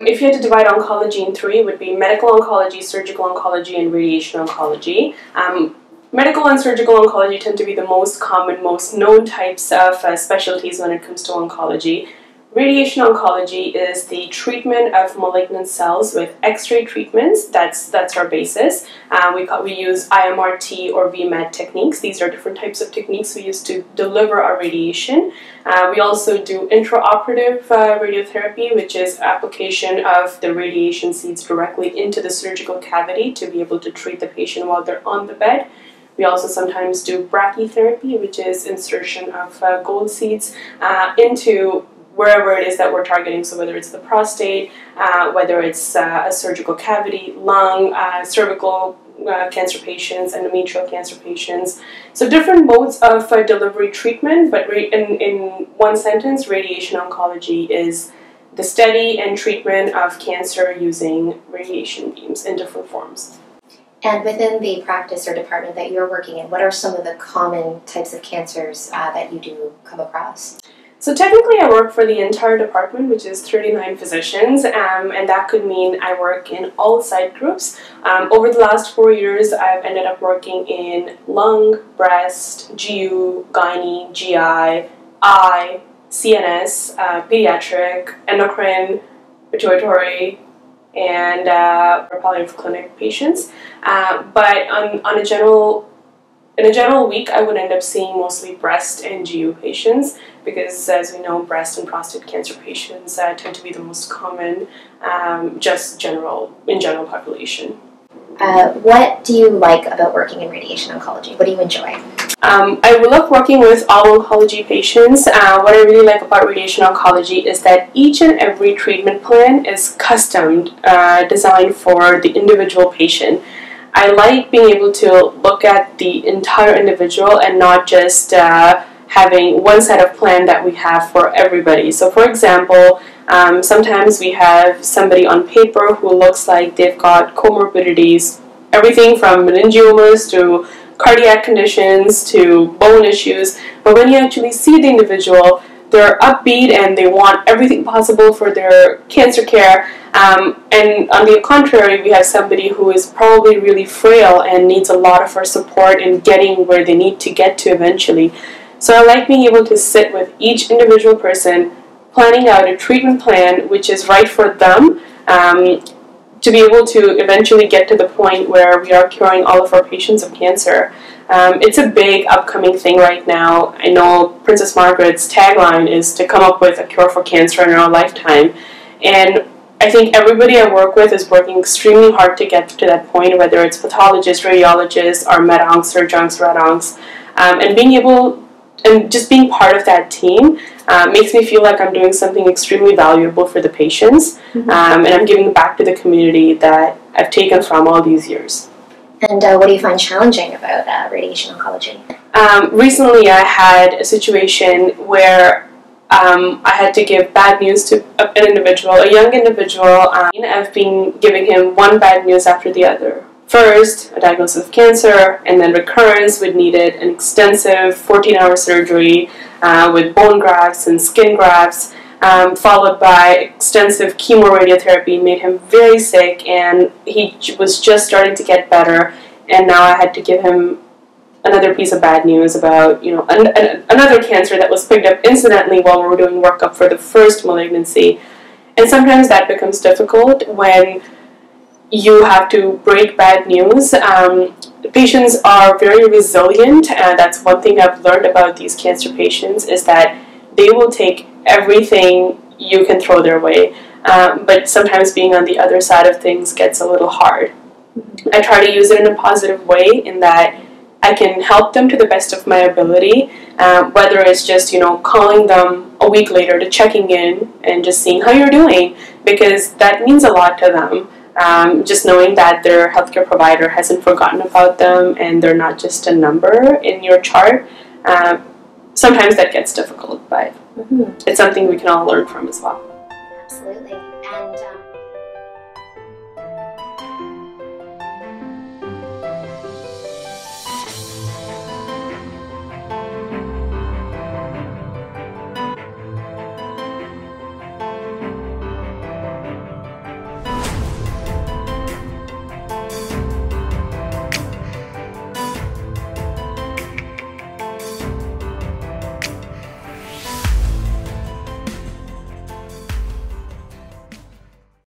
If you had to divide oncology in three, it would be medical oncology, surgical oncology, and radiation oncology. Um, medical and surgical oncology tend to be the most common, most known types of uh, specialties when it comes to oncology. Radiation oncology is the treatment of malignant cells with X-ray treatments. That's that's our basis. Uh, we we use IMRT or VMAT techniques. These are different types of techniques we use to deliver our radiation. Uh, we also do intraoperative uh, radiotherapy, which is application of the radiation seeds directly into the surgical cavity to be able to treat the patient while they're on the bed. We also sometimes do brachytherapy, which is insertion of uh, gold seeds uh, into wherever it is that we're targeting. So whether it's the prostate, uh, whether it's uh, a surgical cavity, lung, uh, cervical uh, cancer patients, endometrial cancer patients. So different modes of uh, delivery treatment, but in, in one sentence, radiation oncology is the study and treatment of cancer using radiation beams in different forms. And within the practice or department that you're working in, what are some of the common types of cancers uh, that you do come across? So technically I work for the entire department, which is 39 physicians, um, and that could mean I work in all site groups. Um, over the last four years, I've ended up working in lung, breast, GU, gynae, GI, eye, CNS, uh, pediatric, endocrine, pituitary, and uh, palliative clinic patients. Uh, but on, on a general in a general week, I would end up seeing mostly breast and GU patients because, as we know, breast and prostate cancer patients uh, tend to be the most common, um, just general in general population. Uh, what do you like about working in radiation oncology? What do you enjoy? Um, I love working with all oncology patients. Uh, what I really like about radiation oncology is that each and every treatment plan is custom uh, designed for the individual patient. I like being able to look at the entire individual and not just uh, having one set of plan that we have for everybody. So for example, um, sometimes we have somebody on paper who looks like they've got comorbidities, everything from meningiomas to cardiac conditions to bone issues, but when you actually see the individual, they're upbeat and they want everything possible for their cancer care. Um, and on the contrary, we have somebody who is probably really frail and needs a lot of our support in getting where they need to get to eventually. So I like being able to sit with each individual person, planning out a treatment plan which is right for them. Um, to be able to eventually get to the point where we are curing all of our patients of cancer. Um, it's a big upcoming thing right now. I know Princess Margaret's tagline is to come up with a cure for cancer in our lifetime. And I think everybody I work with is working extremely hard to get to that point, whether it's pathologists, radiologists, or med-oncs, surgeons, rad-oncs. Um, and being able, and just being part of that team uh, makes me feel like I'm doing something extremely valuable for the patients. Mm-hmm. Um, and I'm giving back to the community that I've taken from all these years. And uh, what do you find challenging about uh, radiation oncology? Um, recently, I had a situation where um, I had to give bad news to an individual, a young individual. Um, I've been giving him one bad news after the other. First, a diagnosis of cancer, and then recurrence, which needed an extensive 14 hour surgery uh, with bone grafts and skin grafts um, followed by extensive chemoradiotherapy, made him very sick, and he was just starting to get better. And now I had to give him another piece of bad news about, you know, an, an, another cancer that was picked up incidentally while we were doing workup for the first malignancy. And sometimes that becomes difficult when you have to break bad news. Um, patients are very resilient, and that's one thing I've learned about these cancer patients is that they will take everything you can throw their way. Um, but sometimes being on the other side of things gets a little hard. I try to use it in a positive way in that I can help them to the best of my ability, um, whether it's just, you know, calling them a week later to checking in and just seeing how you're doing, because that means a lot to them. Um, just knowing that their healthcare provider hasn't forgotten about them and they're not just a number in your chart. Um, sometimes that gets difficult, but mm-hmm. it's something we can all learn from as well. Absolutely. And um